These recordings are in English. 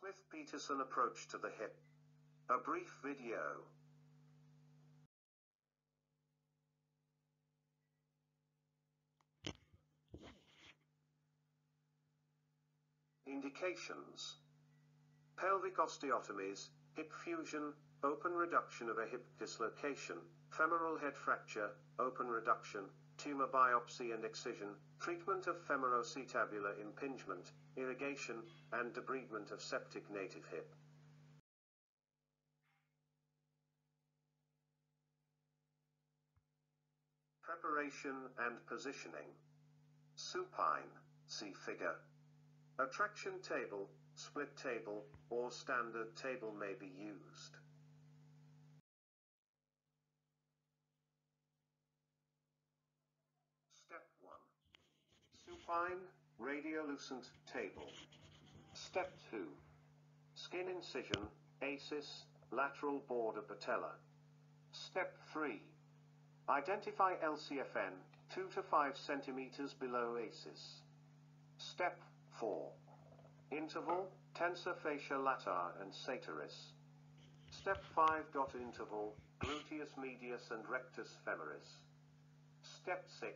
Smith-Petersen approach to the hip. A brief video. Indications. Pelvic osteotomies, hip fusion, open reduction of a hip dislocation, femoral head fracture, open reduction, tumor biopsy and excision, treatment of femoroacetabular impingement, irrigation, and debridement of septic native hip. Preparation and positioning. Supine, see figure. A traction table, split table, or standard table may be used. Step 1. Supine, radiolucent table. Step 2. Skin incision, ASIS, lateral border patella. Step 3. Identify LCFN, 2 to 5 centimeters below ASIS. Step 4. Interval, tensor fascia latae and sartorius. Step 5. Dot interval, gluteus medius and rectus femoris. Step 6.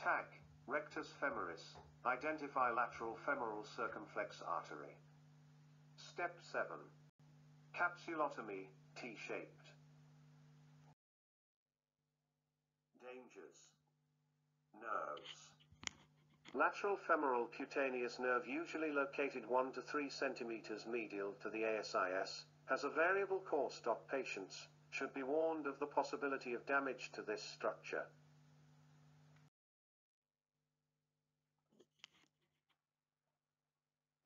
Tag, rectus femoris, identify lateral femoral circumflex artery. Step 7. Capsulotomy, T-shaped. Dangers. Nerves. Lateral femoral cutaneous nerve usually located 1 to 3 centimeters medial to the ASIS, has a variable course. Patients should be warned of the possibility of damage to this structure.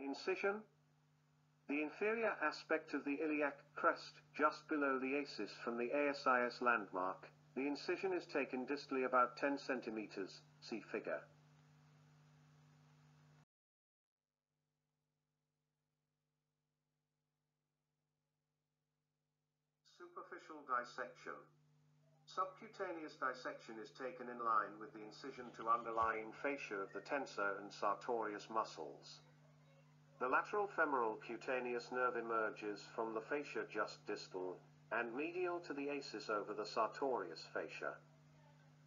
Incision. The inferior aspect of the iliac crest, just below the ASIS from the ASIS landmark, the incision is taken distally about 10 cm, see figure. Superficial dissection. Subcutaneous dissection is taken in line with the incision to underlying fascia of the tensor and sartorius muscles. The lateral femoral cutaneous nerve emerges from the fascia just distal and medial to the ASIS over the sartorius fascia.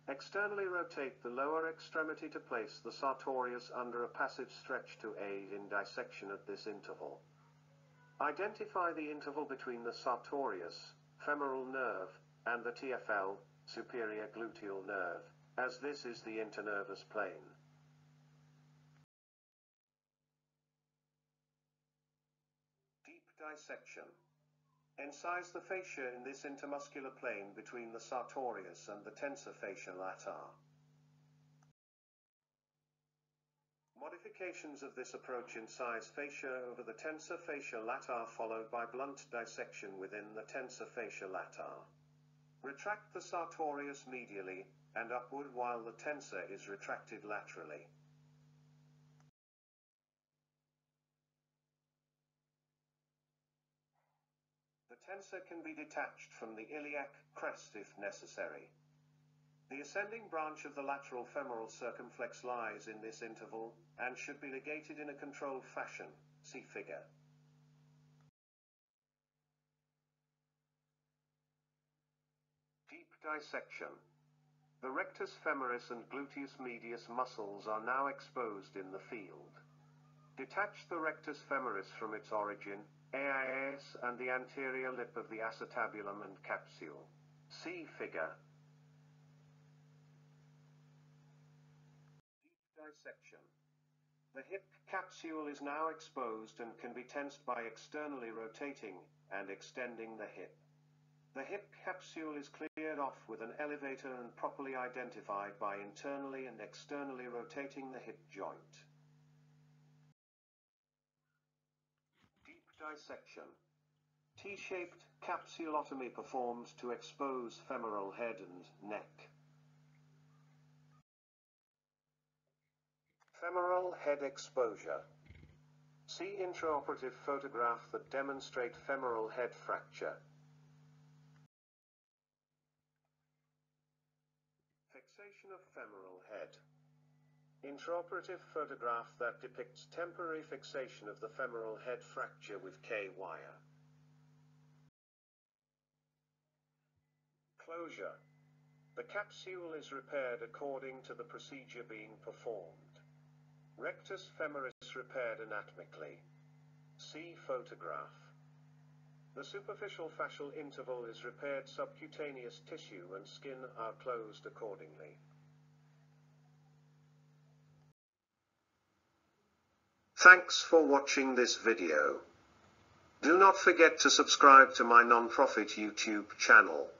Externally rotate the lower extremity to place the sartorius under a passive stretch to aid in dissection at this interval. Identify the interval between the sartorius, femoral nerve, and the TFL, superior gluteal nerve, as this is the internervous plane. Dissection. Incise the fascia in this intermuscular plane between the sartorius and the tensor fascia latae. Modifications of this approach incise fascia over the tensor fascia latae followed by blunt dissection within the tensor fascia latae. Retract the sartorius medially and upward while the tensor is retracted laterally. Tensor can be detached from the iliac crest if necessary. The ascending branch of the lateral femoral circumflex lies in this interval and should be ligated in a controlled fashion. See figure. Deep dissection. The rectus femoris and gluteus medius muscles are now exposed in the field. Detach the rectus femoris from its origin, AIS and the anterior lip of the acetabulum and capsule. See figure. Deep dissection. The hip capsule is now exposed and can be tensed by externally rotating and extending the hip. The hip capsule is cleared off with an elevator and properly identified by internally and externally rotating the hip joint. Deep dissection. T-shaped capsulotomy performed to expose femoral head and neck. Femoral head exposure. See intraoperative photograph that demonstrate femoral head fracture. Fixation of femoral head. Intraoperative photograph that depicts temporary fixation of the femoral head fracture with K-wire. Closure. The capsule is repaired according to the procedure being performed. Rectus femoris repaired anatomically. See photograph. The superficial fascial interval is repaired subcutaneous tissue and skin are closed accordingly. Thanks for watching this video. Do not forget to subscribe to my non-profit YouTube channel.